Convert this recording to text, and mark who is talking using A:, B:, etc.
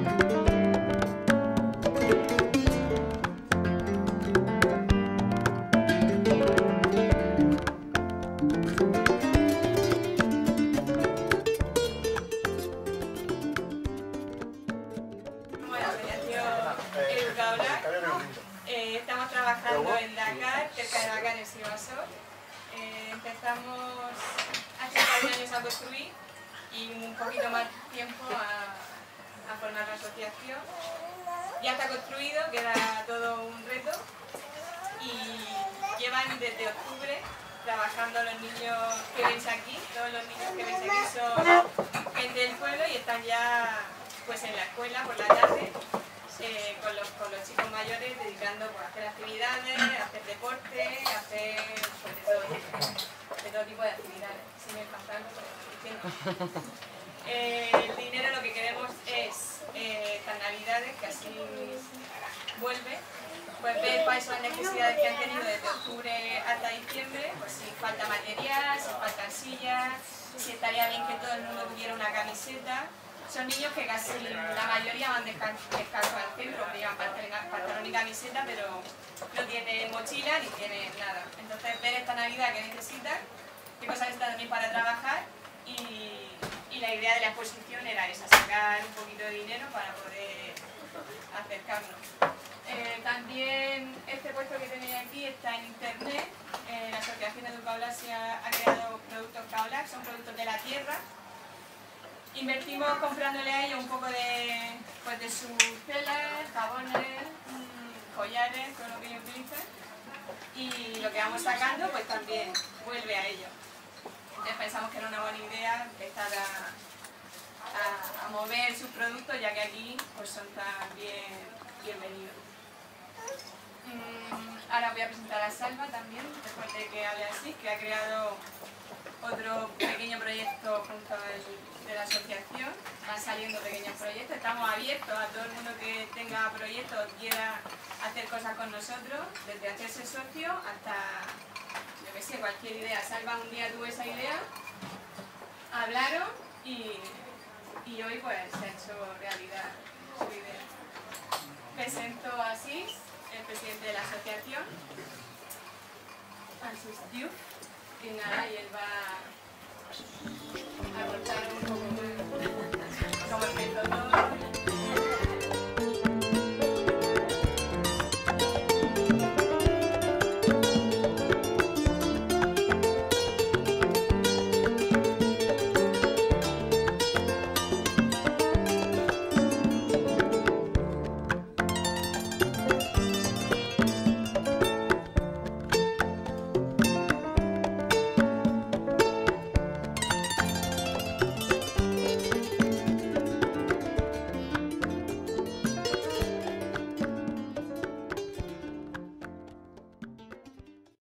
A: Mi asociación EducaBlas estamos trabajando en Dakar cerca de las canes y Bassor. Eh, empezamos hace algunos años a construir y un poquito más tiempo a a formar la asociación. Ya está construido, queda todo un reto. Y llevan desde octubre trabajando los niños que veis aquí, todos los niños que veis aquí son gente del pueblo y están ya pues en la escuela por la tarde eh, con, los, con, los, chicos mayores dedicando pues, a hacer actividades, a hacer deporte, a hacer pues, de, todo, de, todo, tipo de actividades, sin el pues, eh, el dinero lo que queremos es eh, estas navidades, que así vuelve, pues ver cuáles son las necesidades que han tenido desde octubre hasta diciembre, pues si falta material, si faltan sillas, si estaría bien que todo el mundo tuviera una camiseta, son niños que casi la mayoría van descalzos al centro, que llevan pantalón y camiseta, pero no tienen mochila ni tienen nada. Entonces, ver esta Navidad que necesitan, qué cosas están también para trabajar y, la idea de la exposición era esa, sacar un poquito de dinero para poder acercarnos. También este puesto que tenéis aquí está en internet. Eh, la Asociación Educaulasia ha creado productos Kaolac, son productos de la tierra, Invertimos comprándole a ellos un poco de, pues de sus telas, jabones, mm, collares, todo lo que ellos utilizan. Y lo que vamos sacando pues también vuelve a ellos. Entonces pensamos que era una buena idea empezar a, mover sus productos ya que aquí pues son también bienvenidos. Voy a presentar a Salva también, después de que hable así, que ha creado otro pequeño proyecto junto de la asociación. Van saliendo pequeños proyectos. Estamos abiertos a todo el mundo que tenga proyectos quiera hacer cosas con nosotros, desde hacerse socio hasta, yo que sé, cualquier idea. Salva un día tuvo esa idea, hablaron y, y hoy pues se ha hecho realidad su idea. Presento a Sis, el presidente de la asociación, Sis Diu y nada, y él va a contar un